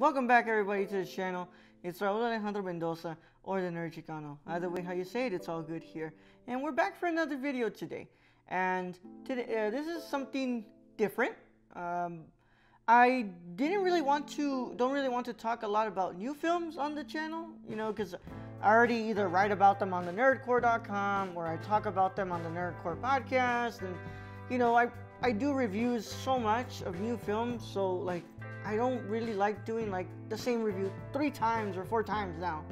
Welcome back, everybody, to the channel. It's Raul Alejandro Mendoza, or the Nerd Chicano. Either way, how you say it, it's all good here. And we're back for another video today. And today, uh, this is something different. Um, I didn't really want to, don't really want to talk a lot about new films on the channel, you know, because I already either write about them on the nerdcorps.com or I talk about them on the Nerd Corps podcast. And, you know, I, I do reviews so much of new films, so like I don't really like doing like the same review three times or four times now.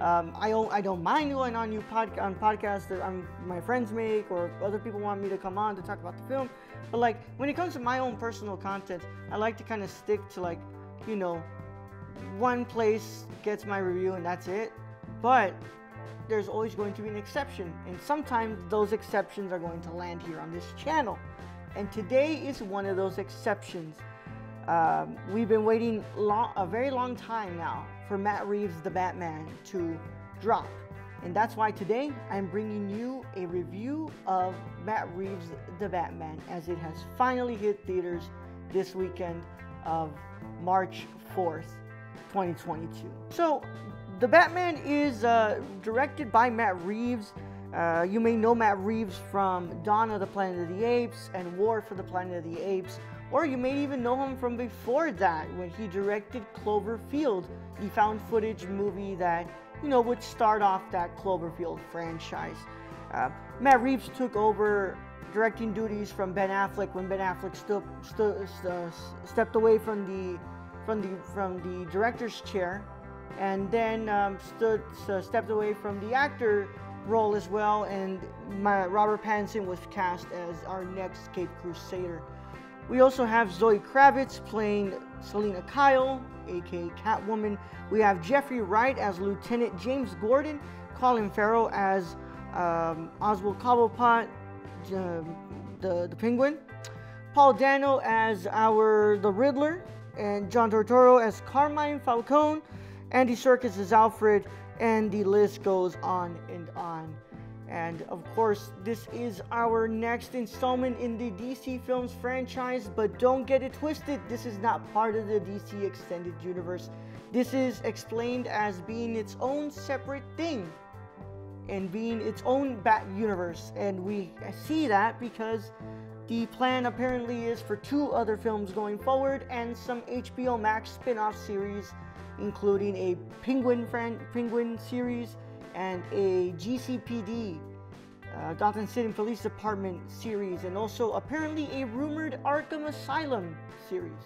Um, I don't I don't mind going on new pod, on podcasts that I'm, my friends make or other people want me to come on to talk about the film. But like when it comes to my own personal content, I like to kind of stick to like you know one place gets my review and that's it. But there's always going to be an exception, and sometimes those exceptions are going to land here on this channel. And today is one of those exceptions. Um, we've been waiting long, a very long time now for Matt Reeves' The Batman to drop. And that's why today I'm bringing you a review of Matt Reeves' The Batman as it has finally hit theaters this weekend of March 4th, 2022. So, The Batman is uh, directed by Matt Reeves. Uh, you may know Matt Reeves from Dawn of the Planet of the Apes and War for the Planet of the Apes, or you may even know him from before that when he directed Cloverfield, the found footage movie that, you know, would start off that Cloverfield franchise. Uh, Matt Reeves took over directing duties from Ben Affleck when Ben Affleck stu- stu- stu- stepped away from the from the from the director's chair, and then um, stood stepped away from the actor role as well. And my, Robert Pattinson was cast as our next Cape Crusader. We also have Zoe Kravitz playing Selina Kyle, aka Catwoman. We have Jeffrey Wright as Lieutenant James Gordon, Colin Farrell as um, Oswald Cobblepot, the, the Penguin, Paul Dano as our the Riddler, and John Turturro as Carmine Falcone, Andy Serkis as Alfred, and the list goes on and on. And of course, this is our next installment in the DC Films franchise, but don't get it twisted, this is not part of the DC Extended Universe. This is explained as being its own separate thing and being its own Bat universe. And we see that because the plan apparently is for two other films going forward and some HBO Max spin off series, including a Penguin, fran- Penguin series and a GCPD, uh, Gotham City Police Department series, and also apparently a rumored Arkham Asylum series.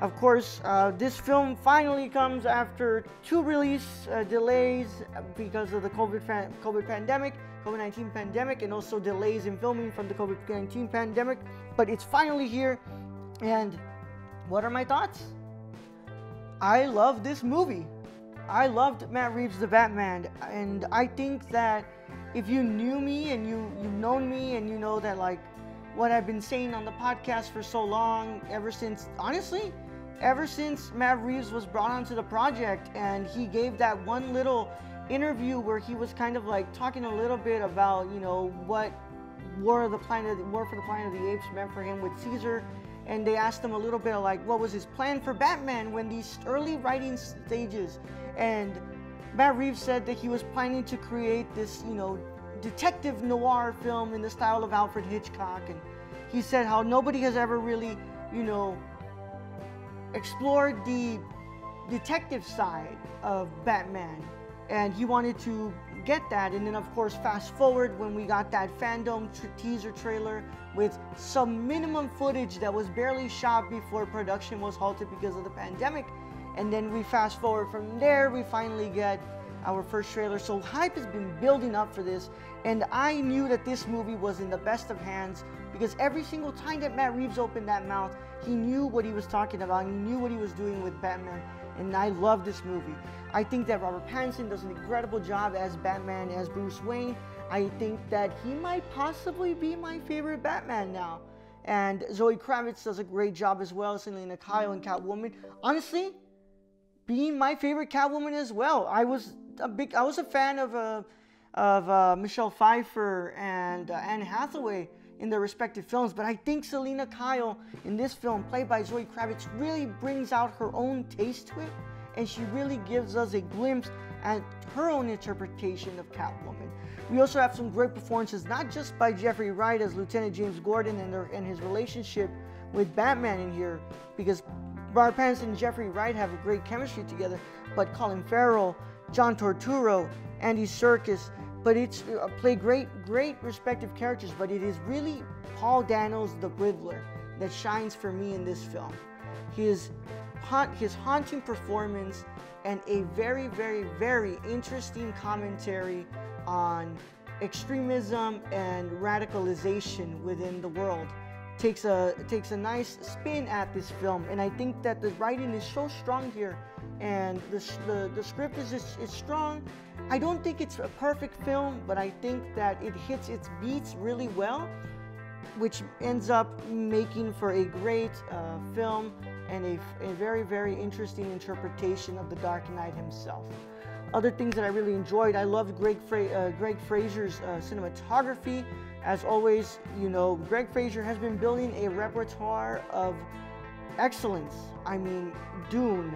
Of course, uh, this film finally comes after two release uh, delays because of the COVID, COVID pandemic, COVID-19 pandemic, and also delays in filming from the COVID-19 pandemic. But it's finally here, and what are my thoughts? I love this movie. I loved Matt Reeves' The Batman, and I think that if you knew me and you you've known me and you know that like what I've been saying on the podcast for so long, ever since honestly, ever since Matt Reeves was brought onto the project and he gave that one little interview where he was kind of like talking a little bit about you know what War of the Planet War for the Planet of the Apes meant for him with Caesar and they asked him a little bit like what was his plan for Batman when these early writing stages and Matt Reeves said that he was planning to create this, you know, detective noir film in the style of Alfred Hitchcock. And he said how nobody has ever really, you know, explored the detective side of Batman. And he wanted to get that. And then, of course, fast forward when we got that FanDome teaser trailer with some minimum footage that was barely shot before production was halted because of the pandemic and then we fast forward from there, we finally get our first trailer. So hype has been building up for this, and I knew that this movie was in the best of hands because every single time that Matt Reeves opened that mouth, he knew what he was talking about. He knew what he was doing with Batman, and I love this movie. I think that Robert Pattinson does an incredible job as Batman, as Bruce Wayne. I think that he might possibly be my favorite Batman now. And Zoe Kravitz does a great job as well, as Selina Kyle and Catwoman. Honestly, being my favorite Catwoman as well. I was a big, I was a fan of uh, of uh, Michelle Pfeiffer and uh, Anne Hathaway in their respective films, but I think Selina Kyle in this film, played by Zoe Kravitz, really brings out her own taste to it, and she really gives us a glimpse at her own interpretation of Catwoman. We also have some great performances, not just by Jeffrey Wright as Lieutenant James Gordon and, their, and his relationship with Batman in here, because Robert Pattinson and Jeffrey Wright have a great chemistry together, but Colin Farrell, John Turturro, Andy Serkis, but it's uh, play great, great respective characters, but it is really Paul Dano's the Riddler that shines for me in this film. His, haunt, his haunting performance and a very, very, very interesting commentary on extremism and radicalization within the world takes a takes a nice spin at this film and I think that the writing is so strong here and the, the, the script is, is, is strong I don't think it's a perfect film but I think that it hits its beats really well which ends up making for a great uh, film and a, a very very interesting interpretation of the Dark Knight himself. Other things that I really enjoyed, I loved Greig, Fra uh, Greig Fraser's uh, cinematography. As always, you know, Greig Fraser has been building a repertoire of excellence. I mean, Dune,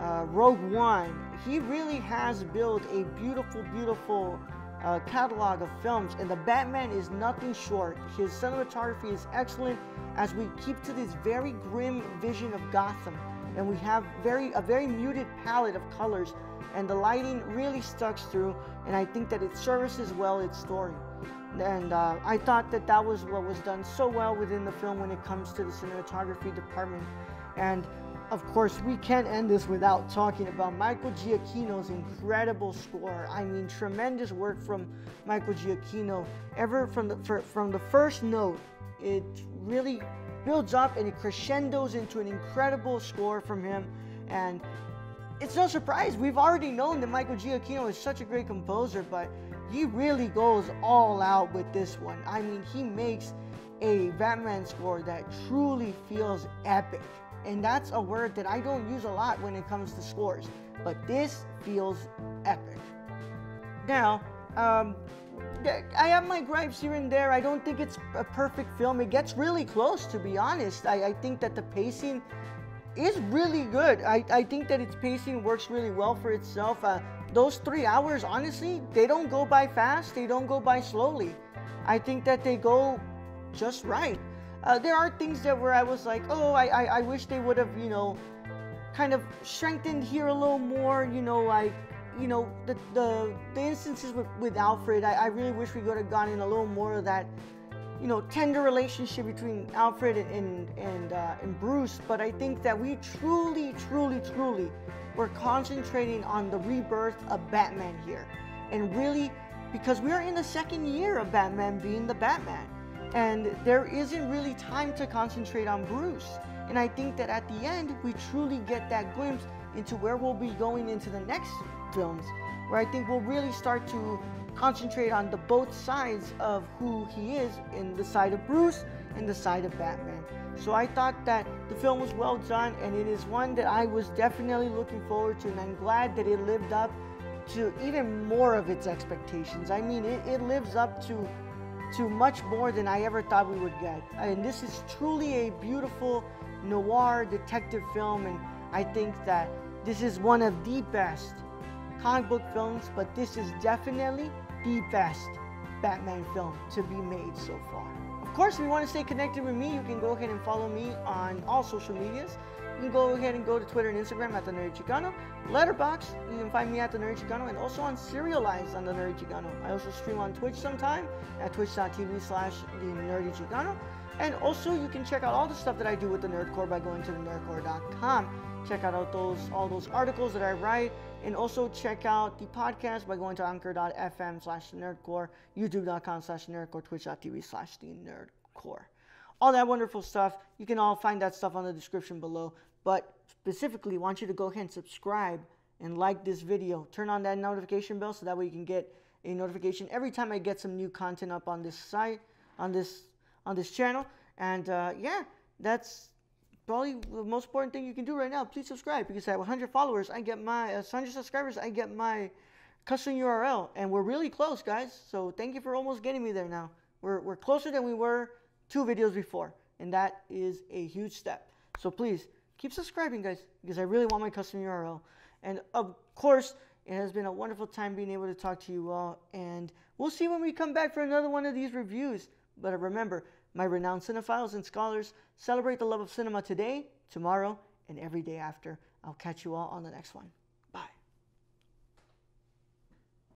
uh, Rogue One. He really has built a beautiful, beautiful uh, catalog of films, and the Batman is nothing short. His cinematography is excellent as we keep to this very grim vision of Gotham, and we have very a very muted palette of colors and the lighting really stuck through and I think that it services well its story. And uh, I thought that that was what was done so well within the film when it comes to the cinematography department. And of course, we can't end this without talking about Michael Giacchino's incredible score. I mean, tremendous work from Michael Giacchino. Ever from the for, from the first note, it really builds up and it crescendos into an incredible score from him. And it's no surprise. We've already known that Michael Giacchino is such a great composer, but he really goes all out with this one. I mean, he makes a Batman score that truly feels epic. And that's a word that I don't use a lot when it comes to scores, but this feels epic. Now, um, I have my gripes here and there. I don't think it's a perfect film. It gets really close, to be honest. I, I think that the pacing is really good. I, I think that its pacing works really well for itself. Uh, those three hours, honestly, they don't go by fast. They don't go by slowly. I think that they go just right. Uh, there are things that where I was like, oh, I, I, I wish they would have, you know, kind of strengthened here a little more. You know, like, you know, the the, the instances with, with Alfred, I, I really wish we could have gotten a little more of that you know, tender relationship between Alfred and and uh, and Bruce, but I think that we truly, truly, truly, we're concentrating on the rebirth of Batman here, and really, because we're in the second year of Batman being the Batman, and there isn't really time to concentrate on Bruce, and I think that at the end we truly get that glimpse into where we'll be going into the next films, where I think we'll really start to concentrate on the both sides of who he is in the side of Bruce and the side of Batman. So I thought that the film was well done and it is one that I was definitely looking forward to and I'm glad that it lived up to even more of its expectations. I mean, it, it lives up to to much more than I ever thought we would get. And this is truly a beautiful noir detective film and I think that this is one of the best comic book films, but this is definitely the best Batman film to be made so far. Of course, if you want to stay connected with me, you can go ahead and follow me on all social medias. You can go ahead and go to Twitter and Instagram at the Nerdy Chicano. Letterboxd, you can find me at the Nerdy Chicano and also on Serializd on the Nerdy Chicano. I also stream on Twitch sometime at twitch.tv slash the Nerdy Chicano. And also, you can check out all the stuff that I do with the Nerd Corps by going to the nerdcorps.com. Check out all those all those articles that I write and also check out the podcast by going to anchor.fm slash nerdcorps, youtube.com slash nerdcorps, twitch.tv slash the nerdcorps. All that wonderful stuff. You can all find that stuff on the description below. But specifically, want you to go ahead and subscribe and like this video. Turn on that notification bell so that way you can get a notification every time I get some new content up on this site, on this on this channel. And uh, yeah, that's probably the most important thing you can do right now. Please subscribe because at 100 followers, I get my uh, 100 subscribers, I get my custom URL, and we're really close, guys. So thank you for almost getting me there now. We're, we're closer than we were two videos before, and that is a huge step. So please keep subscribing, guys, because I really want my custom URL. And of course, it has been a wonderful time being able to talk to you all, and we'll see when we come back for another one of these reviews. But remember, my renowned cinephiles and scholars celebrate the love of cinema today, tomorrow, and every day after. I'll catch you all on the next one.